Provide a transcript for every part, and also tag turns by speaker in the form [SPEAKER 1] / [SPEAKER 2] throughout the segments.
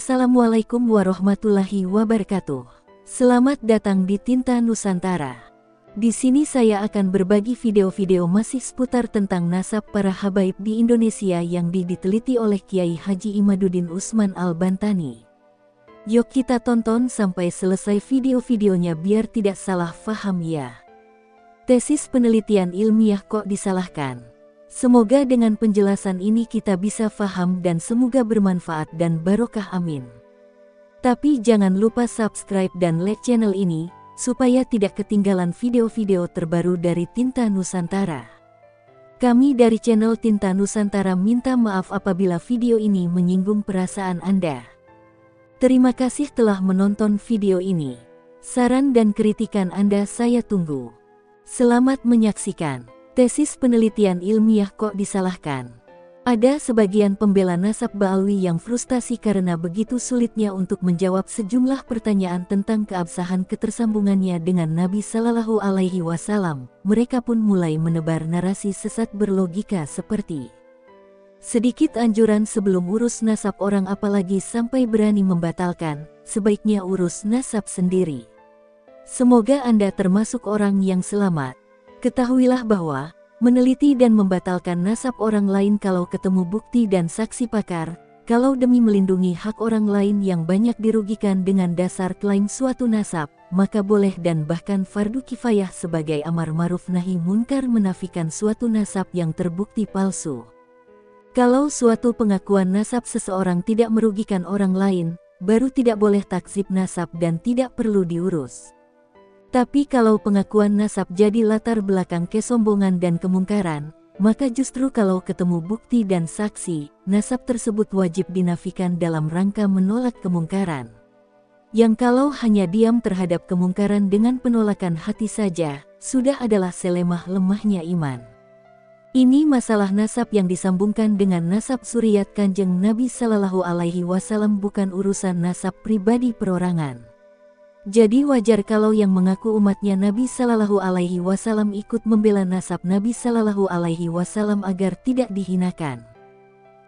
[SPEAKER 1] Assalamualaikum warahmatullahi wabarakatuh. Selamat datang di Tinta Nusantara. Di sini saya akan berbagi video-video masih seputar tentang nasab para habaib di Indonesia yang diteliti oleh Kiai Haji Imaduddin Usman Al-Bantani. Yuk kita tonton sampai selesai video-videonya biar tidak salah faham ya. Tesis penelitian ilmiah kok disalahkan? Semoga dengan penjelasan ini kita bisa faham dan semoga bermanfaat dan barokah amin. Tapi jangan lupa subscribe dan like channel ini, supaya tidak ketinggalan video-video terbaru dari Tinta Nusantara. Kami dari channel Tinta Nusantara minta maaf apabila video ini menyinggung perasaan Anda. Terima kasih telah menonton video ini. Saran dan kritikan Anda saya tunggu. Selamat menyaksikan. Tesis penelitian ilmiah kok disalahkan? Ada sebagian pembela nasab Ba'alwi yang frustasi karena begitu sulitnya untuk menjawab sejumlah pertanyaan tentang keabsahan ketersambungannya dengan Nabi Sallallahu Alaihi Wasallam. Mereka pun mulai menebar narasi sesat berlogika seperti Sedikit anjuran sebelum urus nasab orang apalagi sampai berani membatalkan, sebaiknya urus nasab sendiri. Semoga Anda termasuk orang yang selamat. Ketahuilah bahwa, meneliti dan membatalkan nasab orang lain kalau ketemu bukti dan saksi pakar, kalau demi melindungi hak orang lain yang banyak dirugikan dengan dasar klaim suatu nasab, maka boleh dan bahkan fardu kifayah sebagai amar maruf nahi munkar menafikan suatu nasab yang terbukti palsu. Kalau suatu pengakuan nasab seseorang tidak merugikan orang lain, baru tidak boleh takzib nasab dan tidak perlu diurus. Tapi kalau pengakuan nasab jadi latar belakang kesombongan dan kemungkaran, maka justru kalau ketemu bukti dan saksi, nasab tersebut wajib dinafikan dalam rangka menolak kemungkaran. Yang kalau hanya diam terhadap kemungkaran dengan penolakan hati saja, sudah adalah selemah lemahnya iman. Ini masalah nasab yang disambungkan dengan nasab suriat kanjeng Nabi Sallallahu Alaihi Wasallam bukan urusan nasab pribadi perorangan. Jadi wajar kalau yang mengaku umatnya Nabi Sallallahu Alaihi Wasallam ikut membela nasab Nabi Sallallahu Alaihi Wasallam agar tidak dihinakan.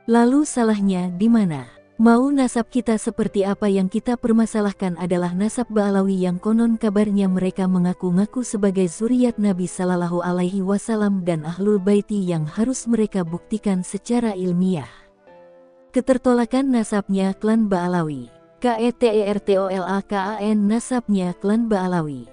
[SPEAKER 1] Lalu salahnya di mana? Mau nasab kita seperti apa yang kita permasalahkan adalah nasab Ba'alawi yang konon kabarnya mereka mengaku-ngaku sebagai zuriat Nabi Sallallahu Alaihi Wasallam dan Ahlul Baiti yang harus mereka buktikan secara ilmiah. Ketertolakan nasabnya klan Ba'alawi KETERTOLAKAN nasabnya klan Ba'alawi.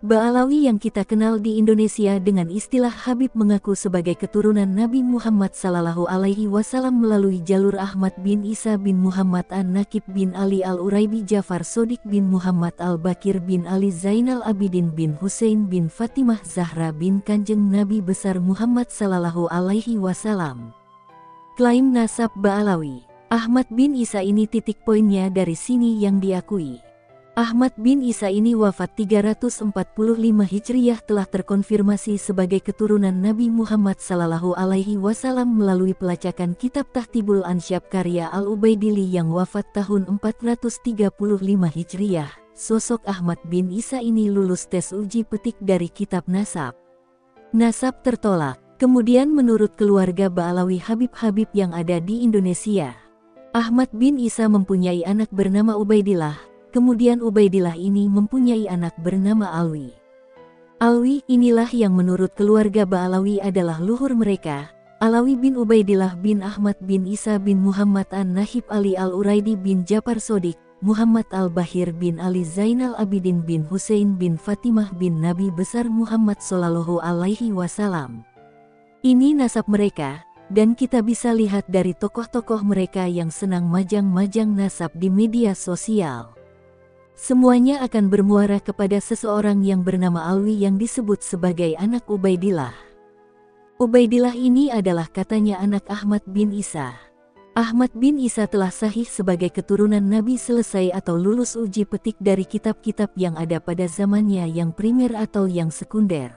[SPEAKER 1] Ba'alawi yang kita kenal di Indonesia dengan istilah Habib mengaku sebagai keturunan Nabi Muhammad Sallallahu Alaihi Wasallam melalui jalur Ahmad bin Isa bin Muhammad An-Nakib bin Ali Al-Uraibi Jafar Sodik bin Muhammad Al-Bakir bin Ali Zainal Abidin bin Hussein bin Fatimah Zahra bin Kanjeng Nabi Besar Muhammad Sallallahu Alaihi Wasallam. Klaim nasab Ba'alawi Ahmad bin Isa ini titik poinnya dari sini yang diakui. Ahmad bin Isa ini wafat 345 Hijriyah telah terkonfirmasi sebagai keturunan Nabi Muhammad Sallallahu Alaihi Wasallam melalui pelacakan kitab Tahtibul Ansyab karya Al-Ubaidili yang wafat tahun 435 Hijriyah. Sosok Ahmad bin Isa ini lulus tes uji petik dari kitab Nasab. Nasab tertolak. Kemudian menurut keluarga Ba'alawi Habib-Habib yang ada di Indonesia, Ahmad bin Isa mempunyai anak bernama Ubaidillah, kemudian Ubaidillah ini mempunyai anak bernama Alwi. Alwi inilah yang menurut keluarga Ba'alawi adalah luhur mereka, Alawi bin Ubaidillah bin Ahmad bin Isa bin Muhammad An-Nahib Ali Al-Uraidi bin Japar Sodik, Muhammad Al-Bahir bin Ali Zainal Abidin bin Hussein bin Fatimah bin Nabi besar Muhammad Sallallahu Alaihi Wasallam. Ini nasab mereka, dan kita bisa lihat dari tokoh-tokoh mereka yang senang majang-majang nasab di media sosial. Semuanya akan bermuara kepada seseorang yang bernama Alwi yang disebut sebagai anak Ubaidillah. Ubaidillah ini adalah katanya anak Ahmad bin Isa. Ahmad bin Isa telah sahih sebagai keturunan Nabi selesai atau lulus uji petik dari kitab-kitab yang ada pada zamannya yang primer atau yang sekunder.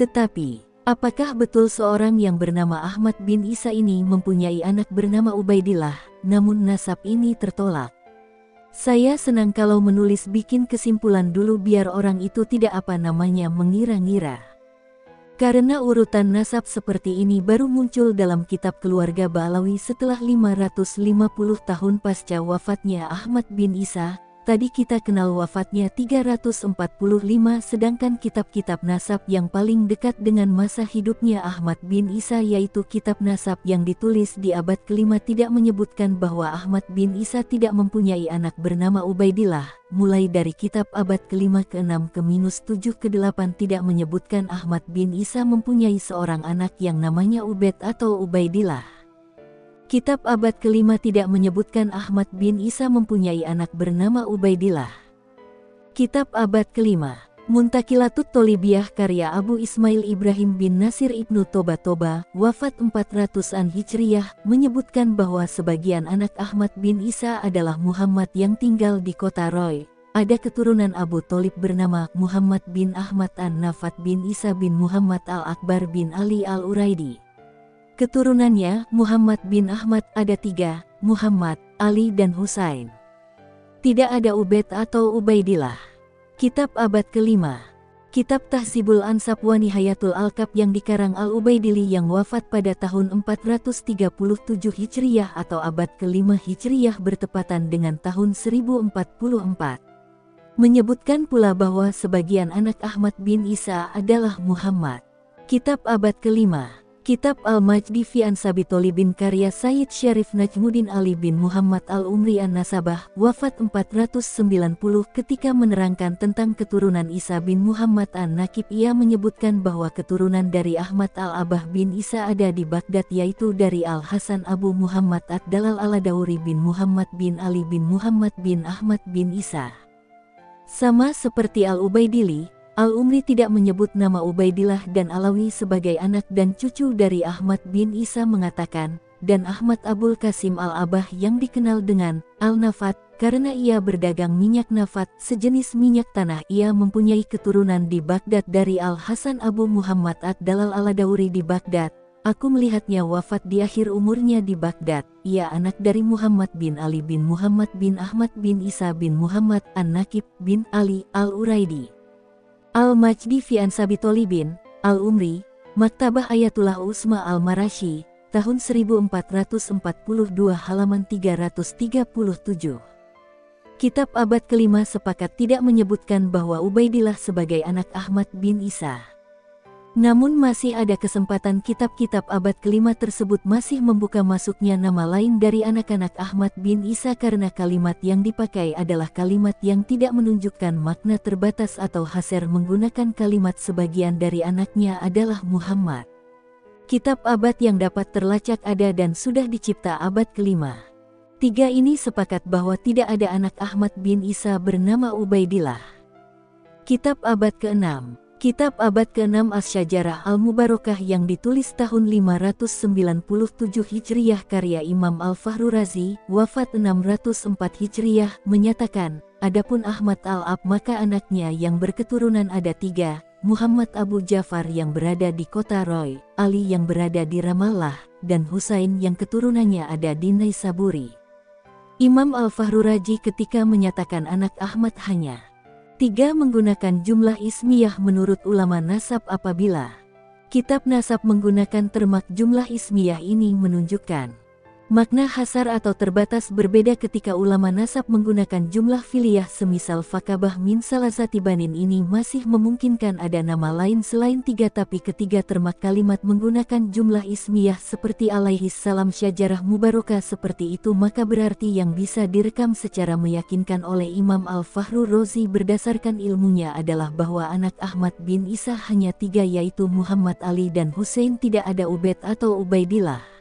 [SPEAKER 1] Tetapi, Apakah betul seorang yang bernama Ahmad bin Isa ini mempunyai anak bernama Ubaidillah, namun nasab ini tertolak? Saya senang kalau menulis bikin kesimpulan dulu biar orang itu tidak apa namanya mengira-ngira. Karena urutan nasab seperti ini baru muncul dalam kitab keluarga Balawi setelah 550 tahun pasca wafatnya Ahmad bin Isa, Tadi kita kenal wafatnya 345 sedangkan kitab-kitab nasab yang paling dekat dengan masa hidupnya Ahmad bin Isa yaitu kitab nasab yang ditulis di abad kelima tidak menyebutkan bahwa Ahmad bin Isa tidak mempunyai anak bernama Ubaidillah. Mulai dari kitab abad kelima ke-6 ke minus 7 ke 8 tidak menyebutkan Ahmad bin Isa mempunyai seorang anak yang namanya Ubaid atau Ubaidillah. Kitab abad kelima tidak menyebutkan Ahmad bin Isa mempunyai anak bernama Ubaidillah. Kitab abad kelima, Muntakilatut Tolibiyah karya Abu Ismail Ibrahim bin Nasir Ibnu Toba Toba, wafat 400-an Hijriyah, menyebutkan bahwa sebagian anak Ahmad bin Isa adalah Muhammad yang tinggal di kota Roy. Ada keturunan Abu Tolib bernama Muhammad bin Ahmad an-Nafat bin Isa bin Muhammad al-Akbar bin Ali al-Uraidi. Keturunannya, Muhammad bin Ahmad ada tiga, Muhammad, Ali dan Husain. Tidak ada Ubaid atau Ubaidillah. Kitab abad kelima. Kitab Tahsibul Ansab wa Nihayatul Alkab yang dikarang Al-Ubaidili yang wafat pada tahun 437 Hijriyah atau abad kelima Hijriyah bertepatan dengan tahun 1044. Menyebutkan pula bahwa sebagian anak Ahmad bin Isa adalah Muhammad. Kitab abad kelima. Kitab Al-Majdi fi Ansabitoli bin karya Sayyid Syarif Najmuddin Ali bin Muhammad Al-Umri An-Nasabah, wafat 490 ketika menerangkan tentang keturunan Isa bin Muhammad An-Nakib ia menyebutkan bahwa keturunan dari Ahmad Al-Abah bin Isa ada di Baghdad yaitu dari Al-Hasan Abu Muhammad Ad-Dalal Al-Dawri bin Muhammad bin Ali bin Muhammad bin Ahmad bin Isa. Sama seperti Al-Ubaidili, Al-Umri tidak menyebut nama Ubaidillah dan Alawi sebagai anak dan cucu dari Ahmad bin Isa mengatakan, dan Ahmad Abul Qasim Al-Abah yang dikenal dengan Al-Nafat, karena ia berdagang minyak nafat, sejenis minyak tanah ia mempunyai keturunan di Baghdad dari Al-Hasan Abu Muhammad Ad-Dalal Al-Dawri di Baghdad. Aku melihatnya wafat di akhir umurnya di Baghdad. Ia anak dari Muhammad bin Ali bin Muhammad bin Ahmad bin Isa bin Muhammad An-Nakib bin Ali Al-Uraidi. Al-Majdi fi Ansabitolibin, Al-Umri, Maktabah Ayatullah Usma Al-Marashi, tahun 1442 halaman 337. Kitab abad kelima sepakat tidak menyebutkan bahwa Ubaidillah sebagai anak Ahmad bin Isa. Namun masih ada kesempatan kitab-kitab abad kelima tersebut masih membuka masuknya nama lain dari anak-anak Ahmad bin Isa karena kalimat yang dipakai adalah kalimat yang tidak menunjukkan makna terbatas atau haser menggunakan kalimat sebagian dari anaknya adalah Muhammad. Kitab abad yang dapat terlacak ada dan sudah dicipta abad kelima. Tiga ini sepakat bahwa tidak ada anak Ahmad bin Isa bernama Ubaidillah. Kitab abad ke-6 Kitab abad ke-6 As-Syajarah Al-Mubarakah yang ditulis tahun 597 Hijriyah karya Imam Al-Fahru Razi, wafat 604 Hijriyah, menyatakan, Adapun Ahmad Al-Ab maka anaknya yang berketurunan ada tiga, Muhammad Abu Jafar yang berada di kota Roy, Ali yang berada di Ramallah, dan Husain yang keturunannya ada di Naisaburi. Imam Al-Fahru Razi ketika menyatakan anak Ahmad hanya Tiga menggunakan jumlah ismiyah menurut ulama nasab apabila kitab nasab menggunakan termak jumlah ismiyah ini menunjukkan Makna hasar atau terbatas berbeda ketika ulama nasab menggunakan jumlah filiyah semisal fakabah min salasati banin ini masih memungkinkan ada nama lain selain tiga tapi ketiga termak kalimat menggunakan jumlah ismiyah seperti alaihi salam syajarah mubarokah seperti itu maka berarti yang bisa direkam secara meyakinkan oleh Imam Al-Fahru Rozi berdasarkan ilmunya adalah bahwa anak Ahmad bin Isa hanya tiga yaitu Muhammad Ali dan Hussein tidak ada Ubed atau Ubaidillah.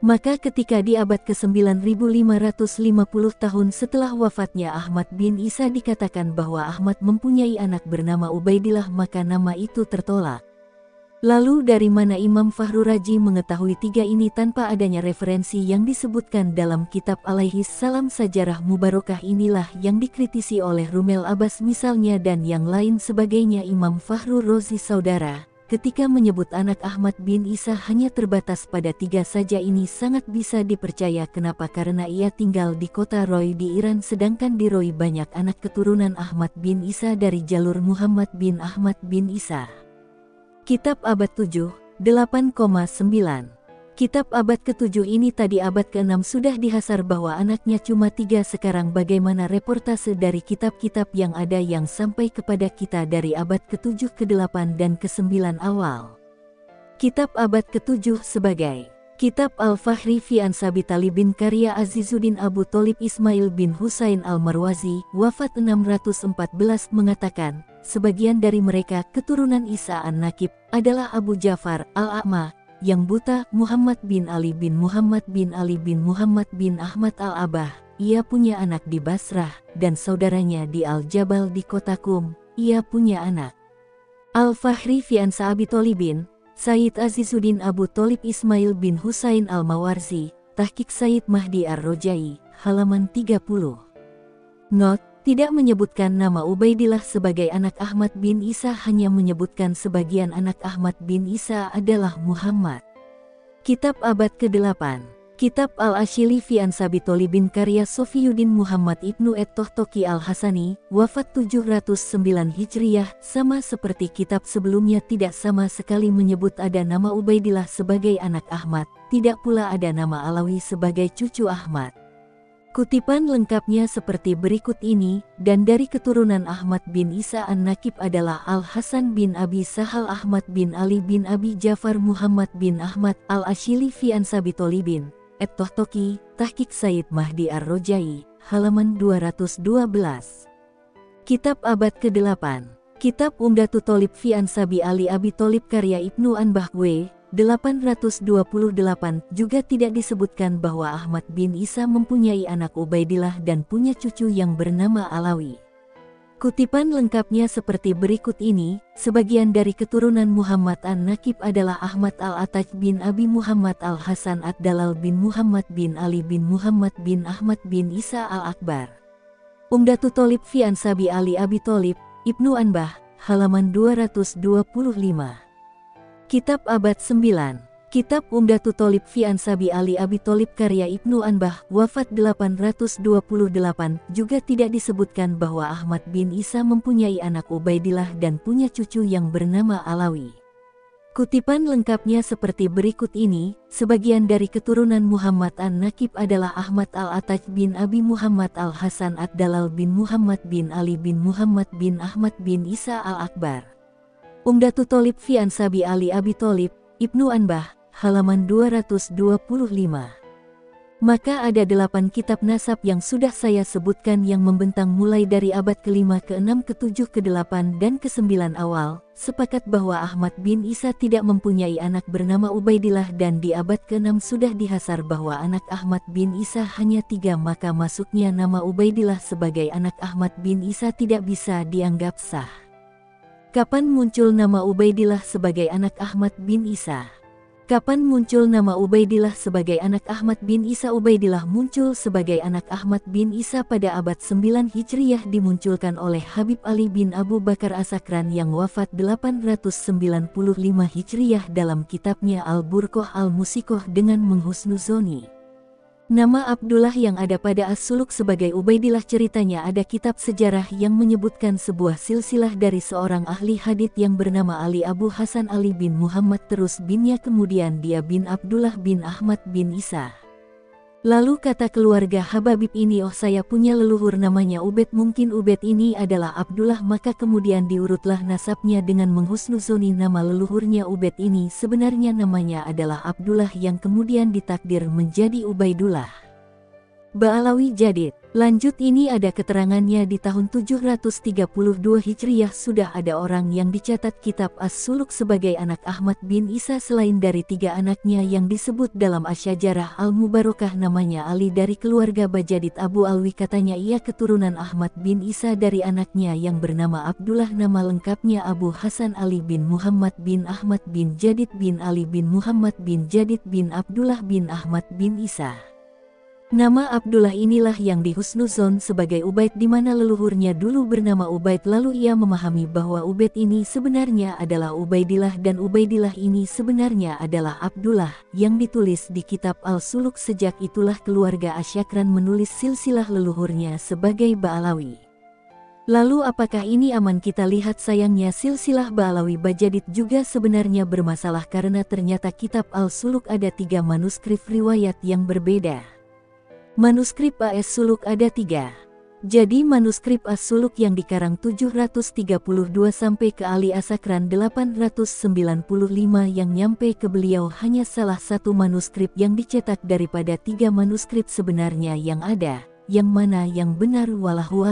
[SPEAKER 1] Maka ketika di abad ke-9550 tahun setelah wafatnya Ahmad bin Isa dikatakan bahwa Ahmad mempunyai anak bernama Ubaidillah maka nama itu tertolak. Lalu dari mana Imam Fahru Raji mengetahui tiga ini tanpa adanya referensi yang disebutkan dalam kitab alaihi salam sajarah mubarakah inilah yang dikritisi oleh Rumel Abbas misalnya dan yang lain sebagainya Imam Fahru Rozi saudara ketika menyebut anak Ahmad bin Isa hanya terbatas pada tiga saja ini sangat bisa dipercaya kenapa karena ia tinggal di kota Roy di Iran sedangkan di Roy banyak anak keturunan Ahmad bin Isa dari jalur Muhammad bin Ahmad bin Isa. Kitab abad 7, 8,9 Kitab abad ke-7 ini tadi abad ke-6 sudah dihasar bahwa anaknya cuma tiga sekarang bagaimana reportase dari kitab-kitab yang ada yang sampai kepada kita dari abad ke-7 ke-8 dan ke-9 awal. Kitab abad ke-7 sebagai Kitab Al-Fahri fi Ansabi Talibin karya Azizuddin Abu Talib Ismail bin Husain Al-Marwazi, wafat 614 mengatakan, sebagian dari mereka keturunan Isa An-Nakib adalah Abu Jafar Al-A'ma, yang buta Muhammad bin Ali bin Muhammad bin Ali bin Muhammad bin Ahmad Al-Abah. Ia punya anak di Basrah dan saudaranya di Al-Jabal di kota Kum. Ia punya anak. Al-Fahri Fian Sa'abi Tolibin, Sayyid Azizuddin Abu Tolib Ismail bin Husain Al-Mawarzi, Tahkik Sayyid Mahdi Ar-Rojai, halaman 30. Not, tidak menyebutkan nama Ubaidillah sebagai anak Ahmad bin Isa hanya menyebutkan sebagian anak Ahmad bin Isa adalah Muhammad. Kitab abad ke-8 Kitab Al-Ashili fi Ansabi bin karya Sofiyuddin Muhammad Ibnu Et-Tohtoki Al-Hasani, wafat 709 Hijriyah, sama seperti kitab sebelumnya tidak sama sekali menyebut ada nama Ubaidillah sebagai anak Ahmad, tidak pula ada nama Alawi sebagai cucu Ahmad. Kutipan lengkapnya seperti berikut ini, dan dari keturunan Ahmad bin Isa An-Nakib adalah Al-Hasan bin Abi Sahal Ahmad bin Ali bin Abi Jafar Muhammad bin Ahmad Al-Ashili fi Ansabi Tolibin, Et Tohtoki, Tahkik Said Mahdi Ar-Rojai, halaman 212. Kitab abad ke-8 Kitab Umdatu Tolib fi Ansabi Ali Abi Tolib karya Ibnu Anbahwe, 828 juga tidak disebutkan bahwa Ahmad bin Isa mempunyai anak Ubaidillah dan punya cucu yang bernama Alawi. Kutipan lengkapnya seperti berikut ini, sebagian dari keturunan Muhammad An-Nakib adalah Ahmad Al-Ataj bin Abi Muhammad Al-Hasan Ad-Dalal bin Muhammad bin Ali bin Muhammad bin Ahmad bin Isa Al-Akbar. Umdatu Tolib fi Ansabi Ali Abi Tolib, Ibnu Anbah, halaman 225. Kitab Abad 9 Kitab Umdatu Tolib fi Ansabi Ali Abi Tolib karya Ibnu Anbah, wafat 828, juga tidak disebutkan bahwa Ahmad bin Isa mempunyai anak Ubaidillah dan punya cucu yang bernama Alawi. Kutipan lengkapnya seperti berikut ini, sebagian dari keturunan Muhammad An-Nakib adalah Ahmad Al-Ataj bin Abi Muhammad Al-Hasan Ad-Dalal bin Muhammad bin Ali bin Muhammad bin Ahmad bin Isa Al-Akbar. Umdatu Tolib fi Ansabi Ali Abi Tolib, Ibnu Anbah, halaman 225. Maka ada delapan kitab nasab yang sudah saya sebutkan yang membentang mulai dari abad ke-5 ke-6 ke-7 ke-8 dan ke-9 awal, sepakat bahwa Ahmad bin Isa tidak mempunyai anak bernama Ubaidillah dan di abad ke-6 sudah dihasar bahwa anak Ahmad bin Isa hanya tiga maka masuknya nama Ubaidillah sebagai anak Ahmad bin Isa tidak bisa dianggap sah. Kapan muncul nama Ubaidillah sebagai anak Ahmad bin Isa? Kapan muncul nama Ubaidillah sebagai anak Ahmad bin Isa? Ubaidillah muncul sebagai anak Ahmad bin Isa pada abad 9 Hijriyah dimunculkan oleh Habib Ali bin Abu Bakar Asakran yang wafat 895 Hijriyah dalam kitabnya Al-Burqoh Al-Musikoh dengan menghusnuzoni. Nama Abdullah yang ada pada As-Suluk sebagai Ubaidillah ceritanya ada kitab sejarah yang menyebutkan sebuah silsilah dari seorang ahli hadith yang bernama Ali Abu Hasan Ali bin Muhammad terus binnya kemudian dia bin Abdullah bin Ahmad bin Isa. Lalu kata keluarga Hababib ini oh saya punya leluhur namanya Ubed. Mungkin Ubed ini adalah Abdullah. Maka kemudian diurutlah nasabnya dengan menghusnuzoni nama leluhurnya Ubed ini. Sebenarnya namanya adalah Abdullah yang kemudian ditakdir menjadi Ubaidullah. Ba'alawi Jadid Lanjut ini ada keterangannya di tahun 732 Hijriyah sudah ada orang yang dicatat kitab As-Suluk sebagai anak Ahmad bin Isa selain dari tiga anaknya yang disebut dalam Asyajarah Al-Mubarakah namanya Ali dari keluarga Bajadid Abu Alwi katanya ia keturunan Ahmad bin Isa dari anaknya yang bernama Abdullah nama lengkapnya Abu Hasan Ali bin Muhammad bin Ahmad bin Jadid bin Ali bin Muhammad bin Jadid bin Abdullah bin Ahmad bin Isa. Nama Abdullah inilah yang dihusnuzon sebagai Ubaid di mana leluhurnya dulu bernama Ubaid lalu ia memahami bahwa Ubaid ini sebenarnya adalah Ubaidillah dan Ubaidillah ini sebenarnya adalah Abdullah yang ditulis di kitab Al-Suluk sejak itulah keluarga Asyakran menulis silsilah leluhurnya sebagai Ba'alawi. Lalu apakah ini aman kita lihat sayangnya silsilah Ba'alawi Bajadid juga sebenarnya bermasalah karena ternyata kitab Al-Suluk ada tiga manuskrip riwayat yang berbeda. Manuskrip AS Suluk ada tiga. Jadi manuskrip As-Suluk yang dikarang 732 sampai ke Ali Asakran 895 yang nyampe ke beliau hanya salah satu manuskrip yang dicetak daripada tiga manuskrip sebenarnya yang ada, yang mana yang benar walahu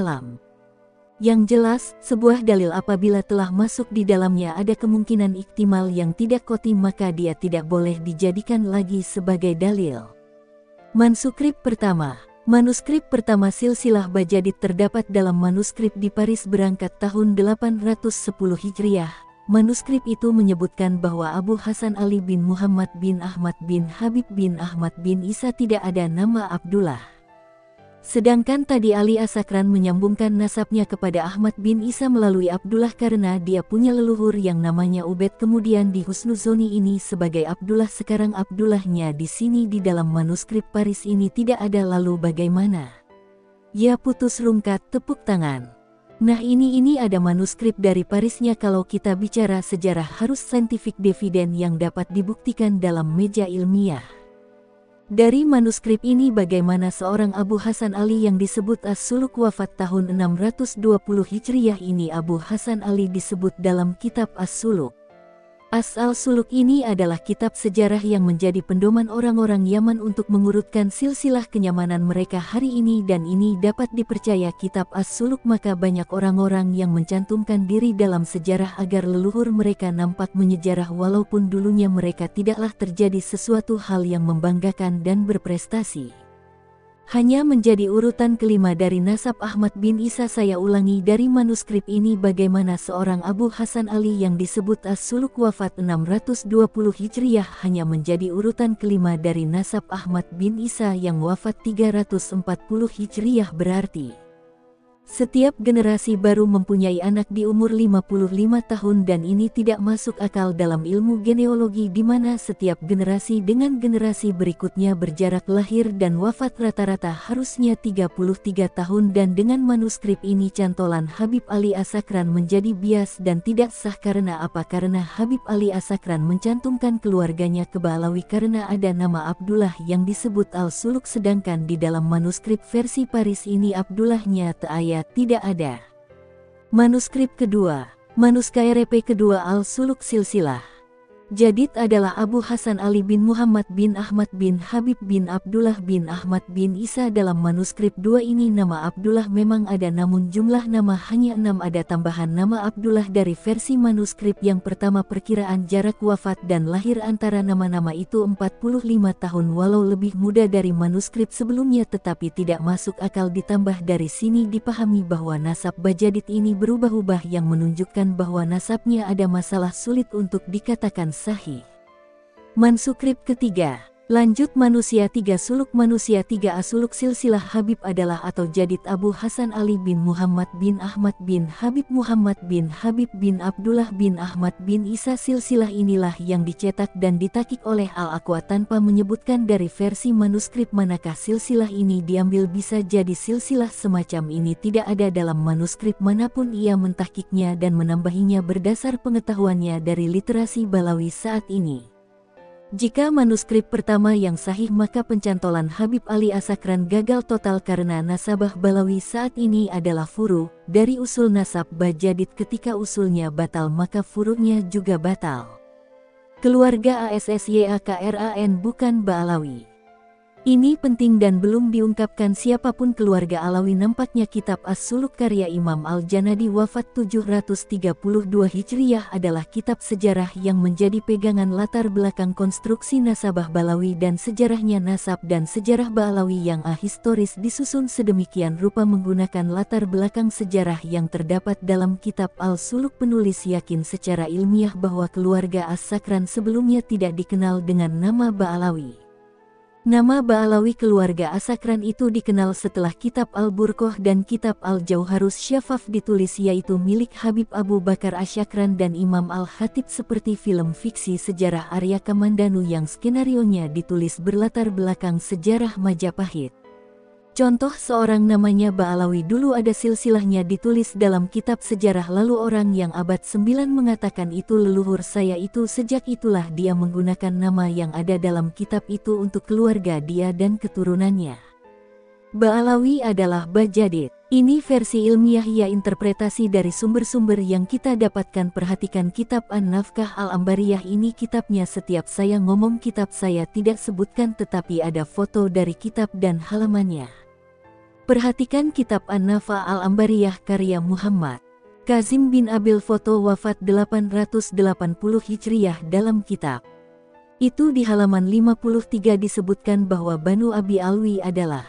[SPEAKER 1] yang jelas, sebuah dalil apabila telah masuk di dalamnya ada kemungkinan iktimal yang tidak koti maka dia tidak boleh dijadikan lagi sebagai dalil. Manuskrip pertama Manuskrip pertama silsilah Bajadid terdapat dalam manuskrip di Paris berangkat tahun 810 Hijriah. Manuskrip itu menyebutkan bahwa Abu Hasan Ali bin Muhammad bin Ahmad bin Habib bin Ahmad bin Isa tidak ada nama Abdullah. Sedangkan tadi Ali Asakran menyambungkan nasabnya kepada Ahmad bin Isa melalui Abdullah karena dia punya leluhur yang namanya Ubed kemudian di Husnuzoni ini sebagai Abdullah sekarang Abdullahnya di sini di dalam manuskrip Paris ini tidak ada lalu bagaimana? Ya putus rungkat tepuk tangan. Nah ini ini ada manuskrip dari Parisnya kalau kita bicara sejarah harus scientific dividen yang dapat dibuktikan dalam meja ilmiah. Dari manuskrip ini bagaimana seorang Abu Hasan Ali yang disebut As-Suluk wafat tahun 620 Hijriah ini Abu Hasan Ali disebut dalam kitab As-Suluk. As-Al-Suluk ini adalah kitab sejarah yang menjadi pendoman orang-orang Yaman untuk mengurutkan silsilah kenyamanan mereka hari ini dan ini dapat dipercaya kitab As-Suluk. Maka banyak orang-orang yang mencantumkan diri dalam sejarah agar leluhur mereka nampak menyejarah walaupun dulunya mereka tidaklah terjadi sesuatu hal yang membanggakan dan berprestasi hanya menjadi urutan kelima dari nasab Ahmad bin Isa saya ulangi dari manuskrip ini bagaimana seorang Abu Hasan Ali yang disebut As-Suluk wafat 620 Hijriah hanya menjadi urutan kelima dari nasab Ahmad bin Isa yang wafat 340 Hijriah berarti setiap generasi baru mempunyai anak di umur 55 tahun dan ini tidak masuk akal dalam ilmu genealogi di mana setiap generasi dengan generasi berikutnya berjarak lahir dan wafat rata-rata harusnya 33 tahun dan dengan manuskrip ini cantolan Habib Ali Asakran menjadi bias dan tidak sah karena apa? Karena Habib Ali Asakran mencantumkan keluarganya ke Balawi karena ada nama Abdullah yang disebut Al-Suluk sedangkan di dalam manuskrip versi Paris ini Abdullahnya tak tidak ada. Manuskrip kedua, manuskrip kedua Al-Suluk Silsilah Jadid adalah Abu Hasan Ali bin Muhammad bin Ahmad bin Habib bin Abdullah bin Ahmad bin Isa dalam manuskrip dua ini nama Abdullah memang ada namun jumlah nama hanya enam ada tambahan nama Abdullah dari versi manuskrip yang pertama perkiraan jarak wafat dan lahir antara nama-nama itu 45 tahun walau lebih muda dari manuskrip sebelumnya tetapi tidak masuk akal ditambah dari sini dipahami bahwa nasab Bajadid ini berubah-ubah yang menunjukkan bahwa nasabnya ada masalah sulit untuk dikatakan sahih. Mansukrip ketiga Lanjut manusia tiga suluk manusia tiga asuluk silsilah Habib adalah atau jadid Abu Hasan Ali bin Muhammad bin Ahmad bin Habib Muhammad bin Habib bin Abdullah bin Ahmad bin Isa. Silsilah inilah yang dicetak dan ditakik oleh Al-Aqwa tanpa menyebutkan dari versi manuskrip manakah silsilah ini diambil. Bisa jadi silsilah semacam ini tidak ada dalam manuskrip mana pun. Ia mentahkiknya dan menambahinya berdasar pengetahuannya dari literasi Balawi saat ini. Jika manuskrip pertama yang sahih maka pencantolan Habib Ali Asakran gagal total karena nasabah Balawi saat ini adalah furu, dari usul nasab Bajadid ketika usulnya batal maka furunya juga batal. Keluarga ASSYAKRAN bukan Balawi. Ini penting dan belum diungkapkan siapa pun keluarga Alawi nampaknya kitab As-Suluk karya Imam Al-Janadi wafat 732 Hijriyah adalah kitab sejarah yang menjadi pegangan latar belakang konstruksi nasabah Balawi dan sejarahnya nasab dan sejarah Balawi yang ahistoris disusun sedemikian rupa menggunakan latar belakang sejarah yang terdapat dalam kitab Al-Suluk penulis yakin secara ilmiah bahwa keluarga As-Sakran sebelumnya tidak dikenal dengan nama Ba'alawi. Nama Ba'alawi keluarga Asakran itu dikenal setelah kitab Al-Burqoh dan kitab Al-Jauharus Syafaf ditulis yaitu milik Habib Abu Bakar Asyakran dan Imam Al-Hatib seperti film fiksi sejarah Arya Kamandanu yang skenarionya ditulis berlatar belakang sejarah Majapahit. Contoh seorang namanya Ba'alawi dulu ada silsilahnya ditulis dalam kitab sejarah lalu orang yang abad 9 mengatakan itu leluhur saya itu sejak itulah dia menggunakan nama yang ada dalam kitab itu untuk keluarga dia dan keturunannya. Ba'alawi adalah Bajadid. Ini versi ilmiah ya interpretasi dari sumber-sumber yang kita dapatkan perhatikan kitab An-Nafkah Al-Ambariyah ini kitabnya setiap saya ngomong kitab saya tidak sebutkan tetapi ada foto dari kitab dan halamannya. Perhatikan kitab An-Nafa Al-Ambariyah karya Muhammad. Kazim bin Abil foto wafat 880 Hijriyah dalam kitab. Itu di halaman 53 disebutkan bahwa Banu Abi Alwi adalah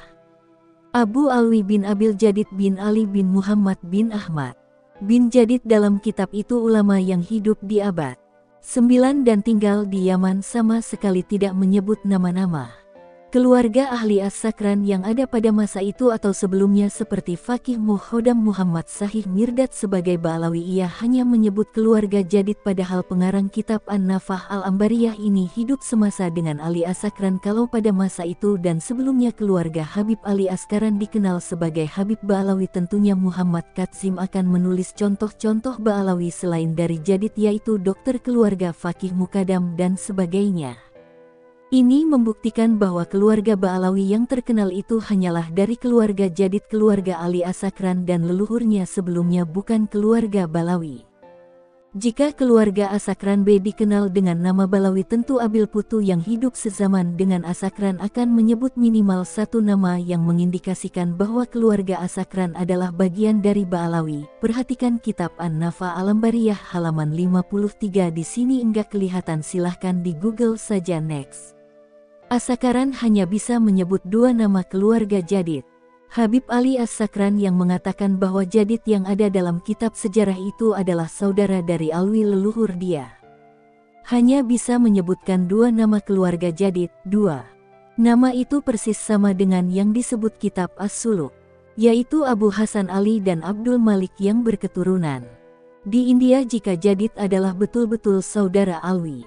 [SPEAKER 1] Abu Alwi bin Abil Jadid bin Ali bin Muhammad bin Ahmad bin Jadid dalam kitab itu ulama yang hidup di abad 9 dan tinggal di Yaman sama sekali tidak menyebut nama-nama. Keluarga ahli as-sakran yang ada pada masa itu atau sebelumnya seperti Fakih Muhodam Muhammad Sahih Mirdad sebagai Ba'alawi ia hanya menyebut keluarga Jadid padahal pengarang kitab An-Nafah Al-Ambariyah ini hidup semasa dengan Ali As-Sakran kalau pada masa itu dan sebelumnya keluarga Habib Ali Askaran dikenal sebagai Habib Ba'alawi tentunya Muhammad Katsim akan menulis contoh-contoh Ba'alawi selain dari Jadid yaitu dokter keluarga Fakih Mukadam dan sebagainya. Ini membuktikan bahwa keluarga Ba'alawi yang terkenal itu hanyalah dari keluarga Jadid keluarga Ali Asakran dan leluhurnya sebelumnya bukan keluarga Balawi. Jika keluarga Asakran B dikenal dengan nama Balawi tentu Abil Putu yang hidup sezaman dengan Asakran akan menyebut minimal satu nama yang mengindikasikan bahwa keluarga Asakran adalah bagian dari Ba'alawi. Perhatikan kitab An-Nafa Alambariyah halaman 53 di sini enggak kelihatan silahkan di Google saja next. Asakaran hanya bisa menyebut dua nama keluarga Jadid. Habib Ali As-Sakran yang mengatakan bahwa Jadid yang ada dalam kitab sejarah itu adalah saudara dari Alwi leluhur dia. Hanya bisa menyebutkan dua nama keluarga Jadid, dua. Nama itu persis sama dengan yang disebut kitab As-Suluk, yaitu Abu Hasan Ali dan Abdul Malik yang berketurunan. Di India jika Jadid adalah betul-betul saudara Alwi.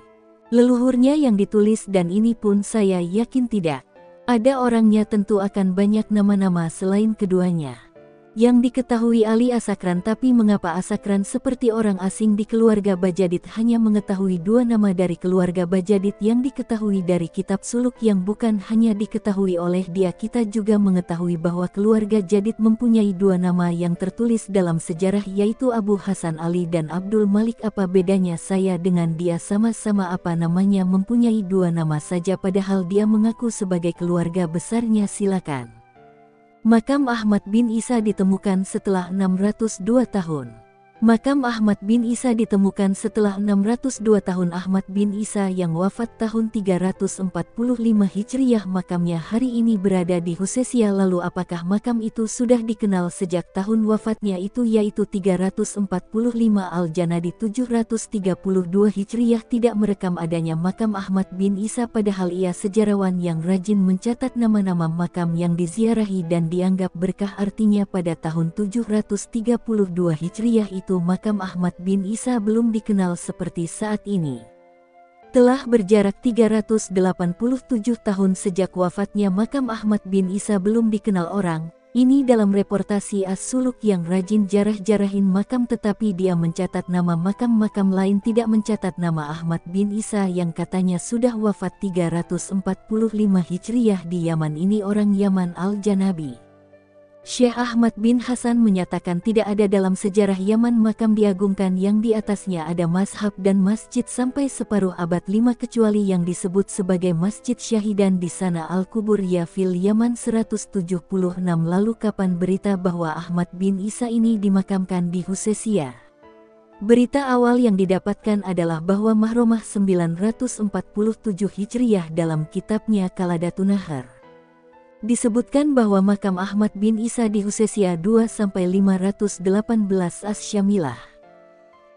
[SPEAKER 1] Leluhurnya yang ditulis dan ini pun saya yakin tidak. Ada orangnya tentu akan banyak nama-nama selain keduanya. Yang diketahui Ali Asakran tapi mengapa Asakran seperti orang asing di keluarga Bajadid hanya mengetahui dua nama dari keluarga Bajadid yang diketahui dari kitab suluk yang bukan hanya diketahui oleh dia kita juga mengetahui bahwa keluarga Jadid mempunyai dua nama yang tertulis dalam sejarah yaitu Abu Hasan Ali dan Abdul Malik. Apa bedanya saya dengan dia? Sama-sama apa namanya? Mempunyai dua nama saja padahal dia mengaku sebagai keluarga besarnya. Silakan. Makam Ahmad bin Isa ditemukan setelah 602 tahun. Makam Ahmad bin Isa ditemukan setelah 602 tahun Ahmad bin Isa yang wafat tahun 345 Hijriyah makamnya hari ini berada di Husesia lalu apakah makam itu sudah dikenal sejak tahun wafatnya itu yaitu 345 Al-Janadi 732 Hijriyah tidak merekam adanya makam Ahmad bin Isa padahal ia sejarawan yang rajin mencatat nama-nama makam yang diziarahi dan dianggap berkah. Artinya pada tahun 732 Hijriyah itu makam Ahmad bin Isa belum dikenal seperti saat ini. Telah berjarak 387 tahun sejak wafatnya makam Ahmad bin Isa belum dikenal orang, ini dalam reportasi As-Suluk yang rajin jarah-jarahin makam tetapi dia mencatat nama makam-makam lain tidak mencatat nama Ahmad bin Isa yang katanya sudah wafat 345 Hijriyah di Yaman ini orang Yaman Al-Janabi. Syekh Ahmad bin Hasan menyatakan tidak ada dalam sejarah Yaman makam diagungkan yang di atasnya ada mazhab dan masjid sampai separuh abad 5 kecuali yang disebut sebagai Masjid Syahidan di sana Al-Kubur Yafil Yaman 176 lalu kapan berita bahwa Ahmad bin Isa ini dimakamkan di Husesia. Berita awal yang didapatkan adalah bahwa Mahromah 947 Hijriyah dalam kitabnya Kaladatun Nahar disebutkan bahwa makam Ahmad bin Isa di Husesia 2-518 As-Syamilah.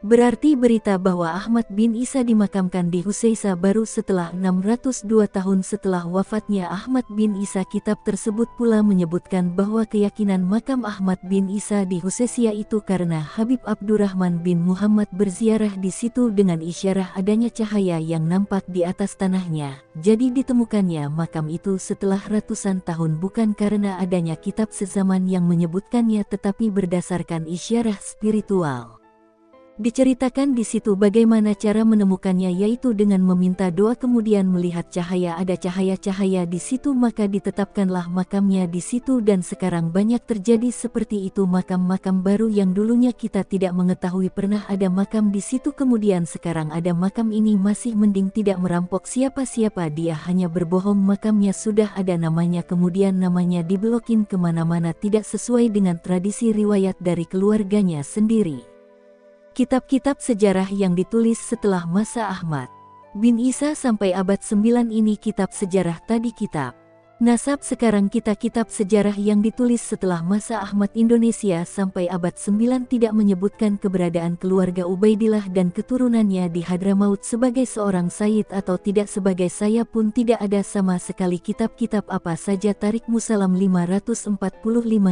[SPEAKER 1] Berarti berita bahwa Ahmad bin Isa dimakamkan di Husaisa baru setelah 602 tahun setelah wafatnya Ahmad bin Isa kitab tersebut pula menyebutkan bahwa keyakinan makam Ahmad bin Isa di Husaisia itu karena Habib Abdurrahman bin Muhammad berziarah di situ dengan isyarah adanya cahaya yang nampak di atas tanahnya. Jadi ditemukannya makam itu setelah ratusan tahun bukan karena adanya kitab sezaman yang menyebutkannya tetapi berdasarkan isyarah spiritual. Diceritakan di situ bagaimana cara menemukannya yaitu dengan meminta doa kemudian melihat cahaya ada cahaya-cahaya di situ maka ditetapkanlah makamnya di situ dan sekarang banyak terjadi seperti itu makam-makam baru yang dulunya kita tidak mengetahui pernah ada makam di situ kemudian sekarang ada makam ini masih mending tidak merampok siapa-siapa dia hanya berbohong makamnya sudah ada namanya kemudian namanya diblokin ke mana-mana tidak sesuai dengan tradisi riwayat dari keluarganya sendiri. Kitab-kitab sejarah yang ditulis setelah masa Ahmad bin Isa sampai abad 9 ini kitab sejarah tadi kitab Nasab sekarang kita kitab sejarah yang ditulis setelah masa Ahmad Indonesia sampai abad 9 tidak menyebutkan keberadaan keluarga Ubaidillah dan keturunannya di Hadramaut sebagai seorang Sayyid atau tidak sebagai saya pun tidak ada sama sekali kitab-kitab apa saja Tarik Musalam 545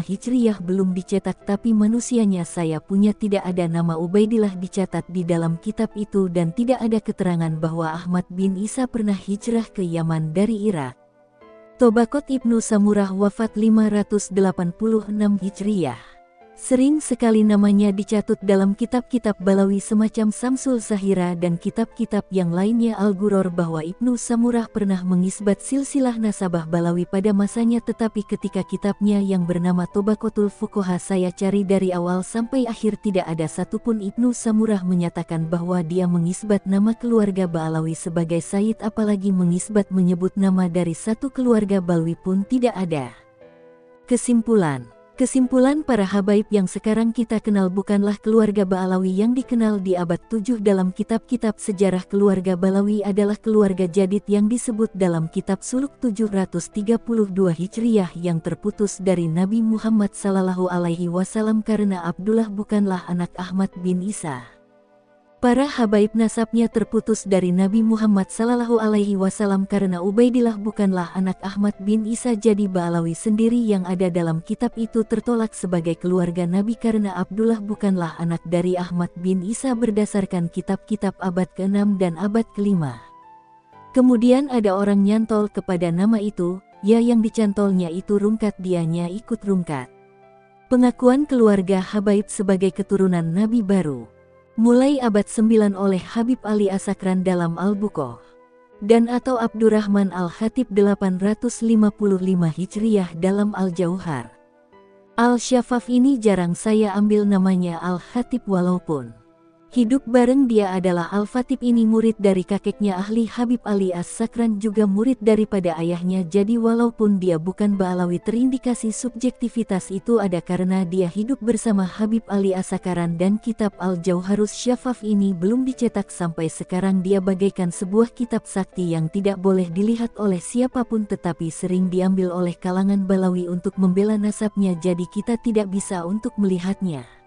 [SPEAKER 1] Hijriyah belum dicetak tapi manusianya saya punya tidak ada nama Ubaidillah dicatat di dalam kitab itu dan tidak ada keterangan bahwa Ahmad bin Isa pernah hijrah ke Yaman dari Irak. Tobakot Ibnu Samurah wafat 586 Hijriyah. Sering sekali namanya dicatut dalam kitab-kitab Balawi semacam Samsul Sahira dan kitab-kitab yang lainnya Al-Guror bahwa Ibnu Samurah pernah mengisbat silsilah nasabah Balawi pada masanya tetapi ketika kitabnya yang bernama Tobakotul Fukoha saya cari dari awal sampai akhir tidak ada satupun Ibnu Samurah menyatakan bahwa dia mengisbat nama keluarga Balawi sebagai Said apalagi mengisbat menyebut nama dari satu keluarga Balawi pun tidak ada. Kesimpulan Kesimpulan para habaib yang sekarang kita kenal bukanlah keluarga Ba'alawi yang dikenal di abad 7 dalam kitab-kitab sejarah keluarga Balawi adalah keluarga jadid yang disebut dalam kitab suluk 732 Hijriyah yang terputus dari Nabi Muhammad Sallallahu Alaihi Wasallam karena Abdullah bukanlah anak Ahmad bin Isa. Para habaib nasabnya terputus dari Nabi Muhammad Sallallahu Alaihi Wasallam karena Ubaidillah bukanlah anak Ahmad bin Isa jadi Ba'alawi sendiri yang ada dalam kitab itu tertolak sebagai keluarga Nabi karena Abdullah bukanlah anak dari Ahmad bin Isa berdasarkan kitab-kitab abad ke-6 dan abad ke-5. Kemudian ada orang nyantol kepada nama itu, ya yang dicantolnya itu rungkat dianya ikut rungkat. Pengakuan keluarga Habaib sebagai keturunan Nabi baru mulai abad 9 oleh Habib Ali Asakran dalam Al-Bukoh dan atau Abdurrahman Al-Khatib 855 Hijriyah dalam Al-Jauhar. Al-Syafaf ini jarang saya ambil namanya Al-Khatib walaupun Hidup bareng dia adalah Al-Fatib ini murid dari kakeknya ahli Habib Ali As-Sakran juga murid daripada ayahnya. Jadi walaupun dia bukan Ba'alawi terindikasi subjektivitas itu ada karena dia hidup bersama Habib Ali As-Sakran dan kitab Al-Jauharus Syafaf ini belum dicetak sampai sekarang. Dia bagaikan sebuah kitab sakti yang tidak boleh dilihat oleh siapa pun tetapi sering diambil oleh kalangan Balawi untuk membela nasabnya. Jadi kita tidak bisa untuk melihatnya.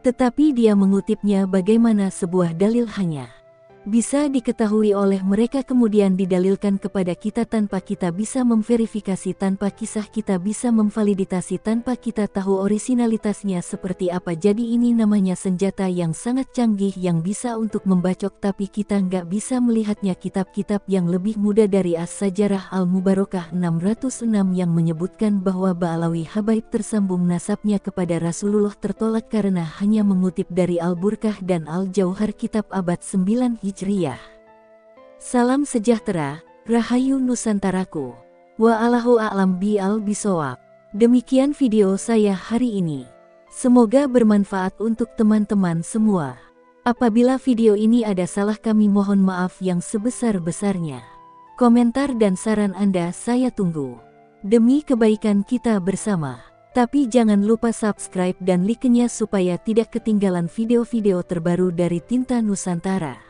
[SPEAKER 1] Tetapi dia mengutipnya bagaimana sebuah dalil hanya bisa diketahui oleh mereka kemudian didalilkan kepada kita tanpa kita bisa memverifikasi tanpa kisah kita bisa memvaliditasi tanpa kita tahu orisinalitasnya seperti apa. Jadi ini namanya senjata yang sangat canggih yang bisa untuk membacok tapi kita nggak bisa melihatnya. Kitab-kitab yang lebih muda dari As-Sajarah Al-Mubarakah 606 yang menyebutkan bahwa Ba'alawi Habaib tersambung nasabnya kepada Rasulullah tertolak karena hanya mengutip dari Al-Burkah dan Al-Jauhar kitab abad 9 Hijriyah. Salam sejahtera, Rahayu Nusantaraku. Wa alahu a'lam bi'al bisawab. Demikian video saya hari ini. Semoga bermanfaat untuk teman-teman semua. Apabila video ini ada salah kami mohon maaf yang sebesar-besarnya. Komentar dan saran Anda saya tunggu. Demi kebaikan kita bersama. Tapi jangan lupa subscribe dan like-nya supaya tidak ketinggalan video-video terbaru dari Tinta Nusantara.